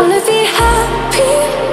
wanna be happy.